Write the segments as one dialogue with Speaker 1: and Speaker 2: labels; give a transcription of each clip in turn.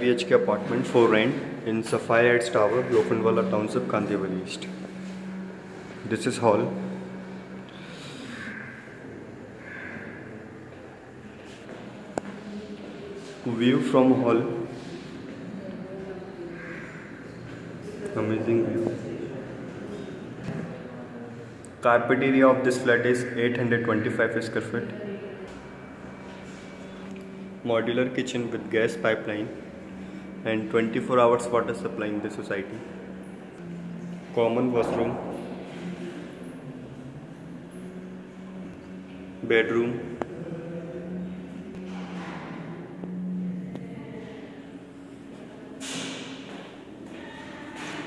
Speaker 1: BHK apartment for rent in Sapphire Heights Tower, Lokhandwala Township, Kandivali East. This is hall. View from hall. Amazing view. Carpet area of this flat is 825 square feet. Modular kitchen with gas pipeline and 24 hours water supply in the society. Common washroom. Bedroom.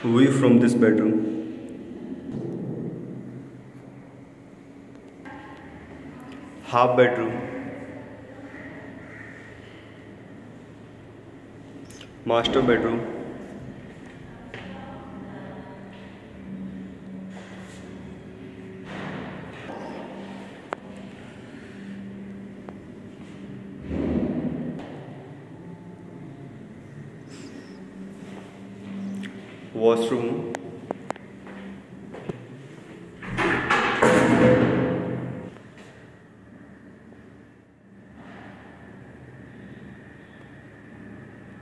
Speaker 1: View from this bedroom. Half bedroom. Master bedroom. Washroom.